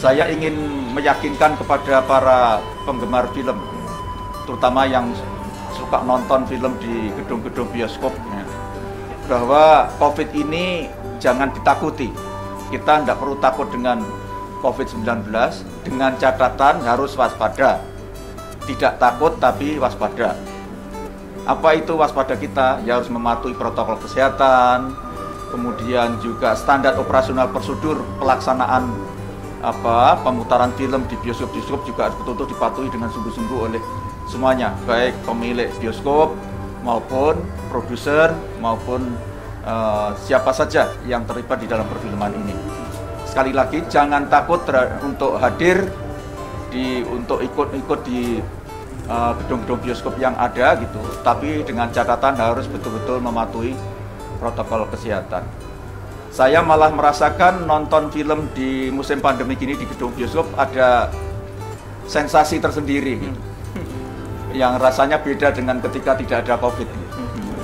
saya ingin meyakinkan kepada para penggemar film, terutama yang suka nonton film di gedung-gedung bioskop, ya, bahwa COVID ini jangan ditakuti. Kita tidak perlu takut dengan COVID-19, dengan catatan harus waspada. Tidak takut tapi waspada. Apa itu waspada kita? Ya harus mematuhi protokol kesehatan, kemudian juga standar operasional prosedur pelaksanaan apa pemutaran film di bioskop-bioskop juga harus betul-betul dipatuhi dengan sungguh-sungguh oleh semuanya, baik pemilik bioskop maupun produser maupun uh, siapa saja yang terlibat di dalam perfilman ini. Sekali lagi jangan takut untuk hadir di untuk ikut-ikut di eh, gedung-gedung uh, bioskop yang ada gitu, tapi dengan catatan harus betul-betul mematuhi protokol kesehatan. Saya malah merasakan nonton film di musim pandemi ini di gedung bioskop ada sensasi tersendiri gitu. Yang rasanya beda dengan ketika tidak ada Covid.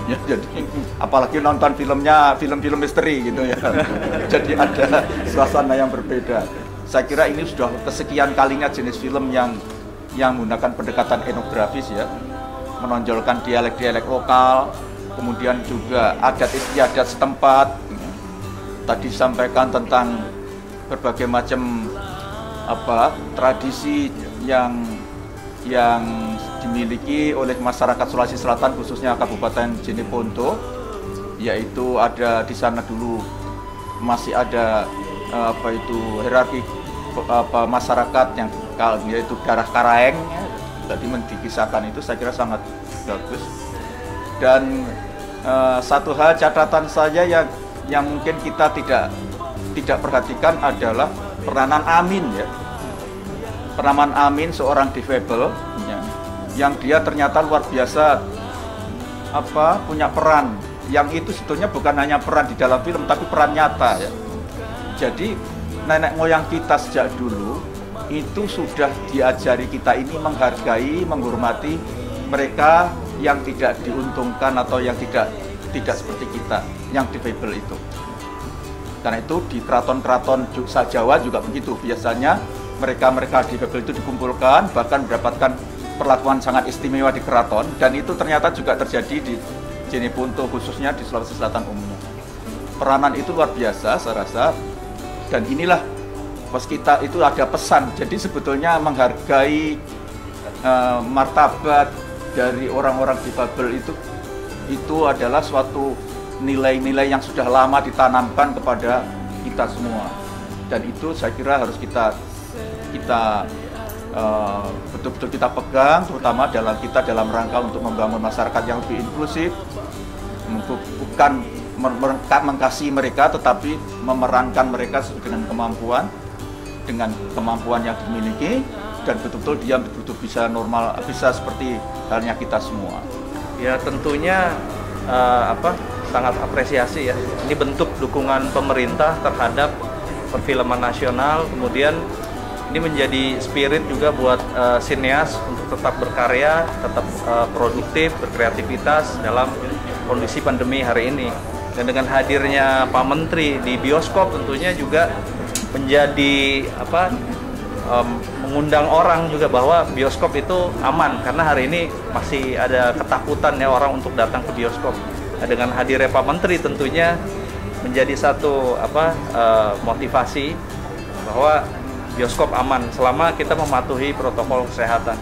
Ya, jadi apalagi nonton filmnya film-film misteri gitu ya. jadi ada suasana yang berbeda. Saya kira ini sudah kesekian kalinya jenis film yang yang menggunakan pendekatan etnografis ya, menonjolkan dialek-dialek lokal, kemudian juga adat istiadat setempat. Tadi disampaikan tentang berbagai macam apa tradisi yang yang dimiliki oleh masyarakat Sulawesi Selatan khususnya Kabupaten Jeneponto yaitu ada di sana dulu masih ada apa itu hierarki apa masyarakat yang yaitu darah Karaeng tadi mendikisahkan itu saya kira sangat bagus. Dan uh, satu hal catatan saja yang yang mungkin kita tidak tidak perhatikan adalah peranan Amin ya. Peranan Amin seorang difabel ya, yang dia ternyata luar biasa apa punya peran yang itu sebetulnya bukan hanya peran di dalam film tapi peran nyata ya. Jadi nenek moyang kita sejak dulu itu sudah diajari kita ini menghargai, menghormati mereka yang tidak diuntungkan atau yang tidak tidak seperti kita yang difabel itu. Karena itu di keraton-keraton Jawa juga begitu. Biasanya mereka-mereka difabel itu dikumpulkan bahkan mendapatkan perlakuan sangat istimewa di keraton dan itu ternyata juga terjadi di Jeneponto khususnya di Sulawesi Selatan umumnya. Peranan itu luar biasa saya rasa dan inilah pas kita itu ada pesan. Jadi sebetulnya menghargai uh, martabat dari orang-orang difabel itu itu adalah suatu nilai-nilai yang sudah lama ditanamkan kepada kita semua. Dan itu saya kira harus kita kita uh, betul-betul kita pegang terutama dalam kita dalam rangka untuk membangun masyarakat yang lebih inklusif bukan mengkasih mereka tetapi memerankan mereka dengan kemampuan dengan kemampuan yang dimiliki dan betul-betul dia betul-betul bisa normal bisa seperti halnya kita semua ya tentunya uh, apa sangat apresiasi ya. Ini bentuk dukungan pemerintah terhadap perfilman nasional. Kemudian ini menjadi spirit juga buat uh, sineas untuk tetap berkarya tetap uh, produktif berkreativitas dalam kondisi pandemi hari ini. Dan dengan hadirnya Pak Menteri di bioskop tentunya juga menjadi apa um, mengundang orang juga bahwa bioskop itu aman karena hari ini masih ada ketakutan ya orang untuk datang ke bioskop. Nah, dengan hadirnya Pak Menteri tentunya menjadi satu apa uh, motivasi bahwa bioskop aman selama kita mematuhi protokol kesehatan.